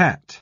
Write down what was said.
Pet.